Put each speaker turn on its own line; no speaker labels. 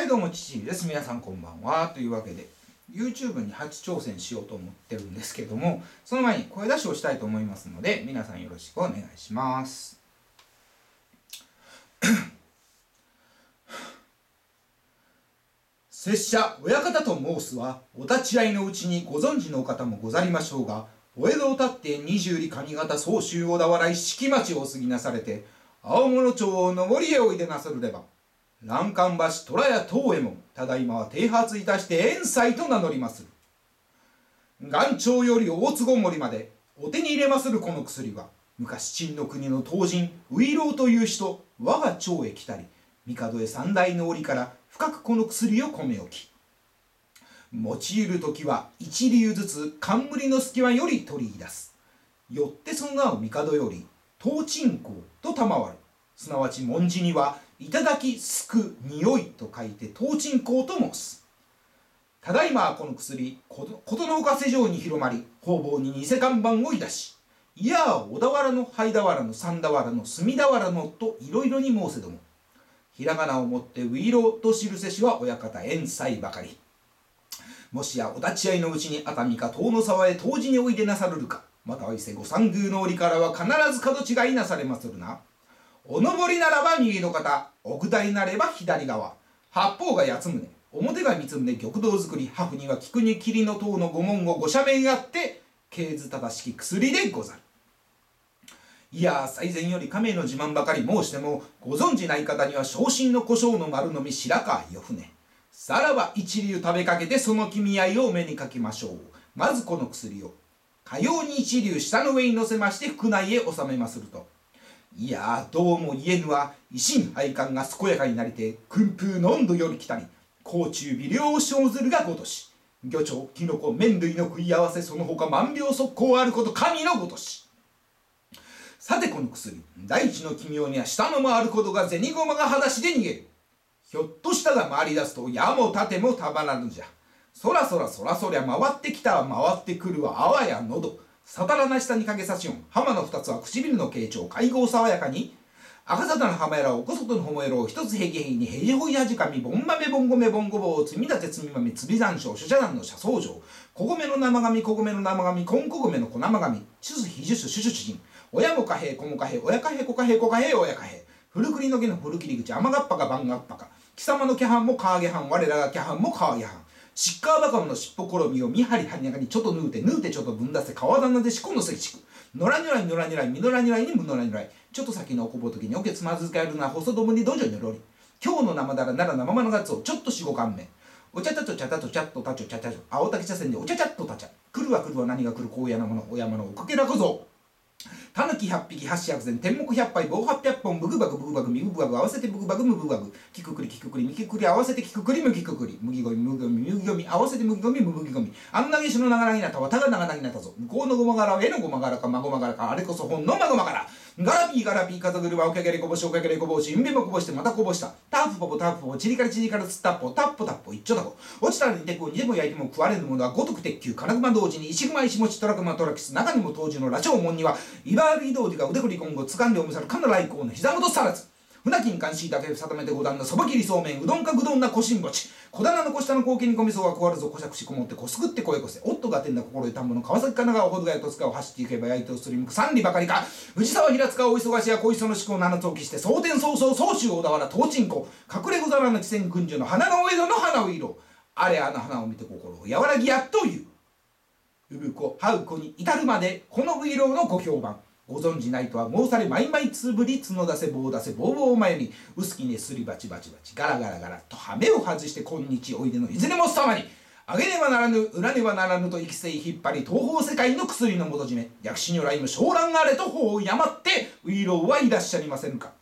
はいどうも父です。皆さんこんばんは。というわけで YouTube に初挑戦しようと思ってるんですけどもその前に声出しをしたいと思いますので皆さんよろしくお願いします。拙者親方と申すはお立ち会いのうちにご存知の方もござりましょうがお江戸を立って二十里上方総州小田原一式町を過ぎなされて青物町を上りへおいでなさるれば欄干橋虎屋東右衛門ただいまは剃髪いたして遠斎と名乗りまする。元朝より大坪森までお手に入れまするこの薬は昔陳の国の当人ウイローという人我が町へ来たり帝へ三代の折から深くこの薬を込め置き用いる時は一流ずつ冠の隙間より取り出す。よってその名を帝より東鎮香と賜る。すなわち文字にはいただきすく匂いと書いて東鎮香と申す。ただいまこの薬琴の岡世城に広まり方々に偽看板をいたしいや小田原の灰俵の三俵の隅俵のといろいろに申せどもひらがなをもってウイロと記せしは親方遠斎ばかり。もしやお立ち会いのうちに熱海か遠野沢へ当時においでなさるるかまたは伊勢御三宮の折からは必ず角違いなされまするな。お上りならば右の方奥下りなれば左側。八方が八つ宗表が三つ宗玉堂作り。破風には菊に霧の塔の御門を御斜面あって経図正しき薬でござる。いや最前より亀の自慢ばかり申してもご存じない方には昇進の胡椒の丸のみ白川よ船。さらば一流食べかけてその君合いをお目にかけましょう。まずこの薬を。かように一流下の上に乗せまして腹内へ収めますると。いやどうも言えぬは維新配管が健やかになりて訓風の温度より来たり甲虫微量生ずるがごとし魚鳥キノコ麺類の食い合わせその他万病速攻あること神のごとし。さてこの薬大地の奇妙には下の回ることが銭駒が裸足で逃げる。ひょっとしたが回り出すと矢も盾もたまらぬじゃ。そらそらそらそりゃ回ってきたは回ってくるはあわや喉。さたらな下にかけさしん浜の二つは唇の傾聴会合爽やかに赤沙汰の浜やらおこそとのほもえろを一つへぎへぎにへじほいはじかみぼんまめぼんごめぼんごぼうつみだてつみまみつびざんしょう、し山しゃなんの社僧城こごめの生紙こごめの生紙こんこごめのこなま紙しゅすひじゅすしゅしゅしじん親もかへ子もかへ親かへこかへこかへ親かへ古くりの毛の古切り口甘がっぱかんがっぱか。貴様のけはんもかあげはん我らがけはんもかあげはんシッカーバカムの尻尾転みを見張りはにやかにちょっと縫うて縫うてちょっとぶん出せ川棚でしこのせきしく野良にらい野良にらいみのらにらいにむのらにらいちょっと先のおこぼときにおけつまずかえるな細どもにどじょにろり今日の生だらなら生まのがつをちょっと四五貫目おちゃちゃとちゃたとちゃっとたちょちゃちゃちょ青竹茶筅でおちゃちゃっとたちゃ来るは来るは何が来る荒野のものお山のおかけらこぞタヌキ100匹八百膳天目100杯棒800本ブグバグブグバグミブバグ合わせてブグバグムブバグキククリキククリミキクリ合わせてキククリムキククリ麦ゴミ麦ゴミ麦ゴミ合わせて麦ゴミム麦ゴミあんなげしの長々になったわたが長々になったぞ向こうのごま柄は絵のごま柄かまごま柄かあれこそ本のまごま柄ガラピーガラピー風車おかげれこぼしおかげれこぼしんべもこぼしてまたこぼしたタフポポタフポポチリカリチリカリつったっぽタッポタッポ一丁だこ落ちたら煮てこ煮ても焼いても食われぬものは五徳鉄球金熊同時に石熊石持ちトラクマトラキス中にも当時の羅生門には茨城道寺が腕振り今後掴んでおむさるかの来光の膝元さらず船金関しいだけ定めて五段のそば切りそうめんうどんかぐどんなこしんぼち小棚の小下の後見に込みそうが壊るぞこしゃくしこもってこすくって声こせ。夫が天だ心得田んぼの川崎神奈川ほどがやと塚を走っていけば焼いてすりむく三里ばかりか藤沢平塚お忙しや小磯の志向七つ置きして蒼天早々総州小田原東鎮湖隠れ小皿の汽船群樹の花の上戸の花を色。あれあの花を見て心を和らぎやっという。産子はう子に至るまでこのウイローのご評判ご存じないとは申されまいまいつぶり角出せ棒出せ棒棒前に。薄きねすりバチバチバチガラガラガラと羽目を外して今日おいでのいずれも様に。あげねばならぬ裏ねばならぬと生きせい引っ張り東方世界の薬の元締め薬師如来の昇蘭あれと法をやまってウイローはいらっしゃりませんか。